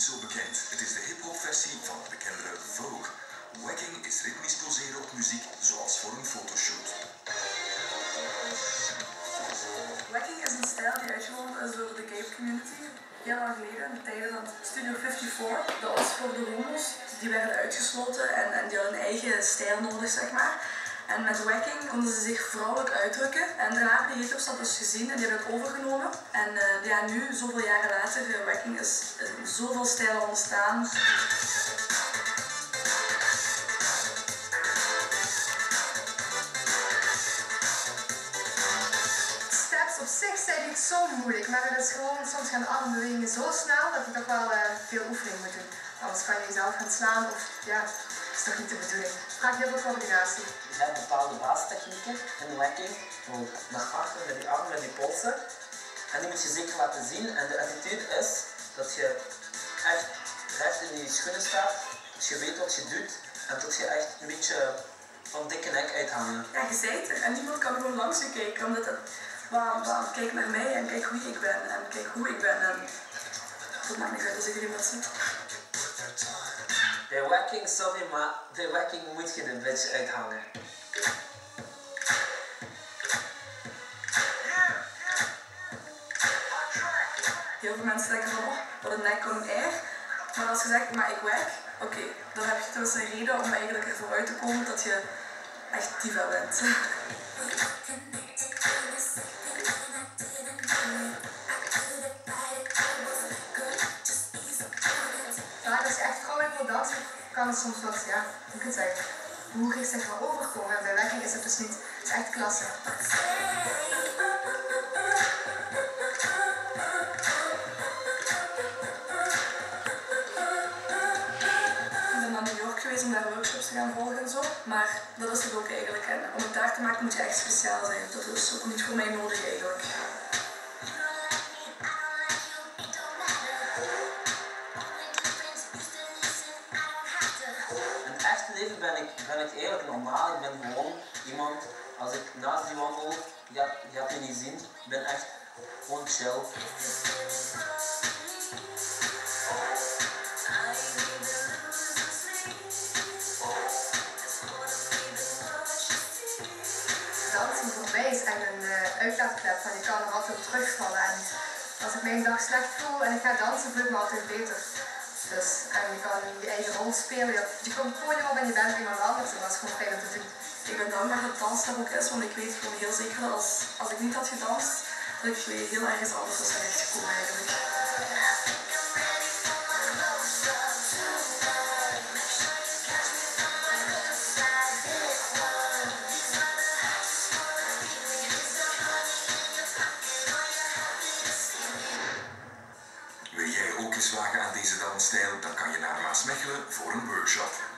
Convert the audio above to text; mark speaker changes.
Speaker 1: niet zo bekend. Het is de hip-hop versie van de bekendere Vogue. Wacking is ritmisch poseren op muziek, zoals voor een fotoshoot.
Speaker 2: Wacking is een stijl die uitgevonden is door de gay community. Heel lang geleden, in de tijden van Studio 54. Dat was voor de homo's, die werden uitgesloten en, en die hadden een eigen stijl nodig, zeg maar. En met wacking konden ze zich vrouwelijk uitdrukken. En daarna hebben die hetero's dat gezien en die hebben het overgenomen. En uh, ja, nu, zoveel jaren later, uh, wacking is zoveel stijlen ontstaan.
Speaker 3: Steps op zich zijn niet zo moeilijk, maar het is gewoon, soms gaan de armbewegingen zo snel dat je toch wel veel oefening moet doen. Anders kan je jezelf gaan slaan of ja, is toch niet de bedoeling. Het vraagt heel veel coördinatie.
Speaker 4: Er zijn bepaalde basistechnieken in wacking, naar achter met die armen en die polsen. En die moet je zeker laten zien. En de attitude is dat je echt recht in die schoenen staat, dus je weet wat je doet en dat je echt een beetje van dikke nek uithangen.
Speaker 2: Ja, je zei het er. En niemand kan gewoon langs je kijken, omdat het, waarom, waarom, kijk naar mij en kijk wie ik ben en kijk hoe ik ben. En dat maakt niet uit als ik iemand ziet.
Speaker 4: Bij wacking, sorry, maar bij wacking moet je de bitch uithangen.
Speaker 2: Heel veel mensen denken van, oh, wat een nek komt air. Maar als je zegt, maar ik werk, oké, okay, dan heb je dus een reden om eigenlijk ervoor uit te komen dat je echt diva bent.
Speaker 3: Ja, als je echt dansen, kan het soms wat, ja, hoe ik het zeggen, boerig zeg overkomen. En bij wacking is het dus niet, het echt klasse.
Speaker 2: geweest om daar workshops te gaan volgen en zo. Maar dat is het ook eigenlijk. En om het daar te maken moet je echt speciaal zijn. Dat is ook niet voor mij nodig eigenlijk.
Speaker 4: Echte leven ben ik, ben ik eigenlijk normaal. Ik ben gewoon iemand, als ik naast die wandel, je, je hebt me niet zien, ik ben echt gewoon chill.
Speaker 3: dansen voor mij is echt een uh, uitlaatklep. Van je kan er altijd op terugvallen. En als ik mij een dag slecht voel en ik ga dansen, voel ik me altijd beter. Dus, en je kan je eigen rol spelen. Je, komt gewoon op en je bent iemand anders. En dat is gewoon fijn om te doen.
Speaker 2: Ik ben dankbaar dat dansen ook is, want ik weet gewoon heel zeker dat als, als ik niet had gedanst, dat ik heel ergens anders was terechtgekomen eigenlijk.
Speaker 1: Jij ook eens wagen aan deze dansstijl? Dan kan je naar Maasmechelen voor een workshop.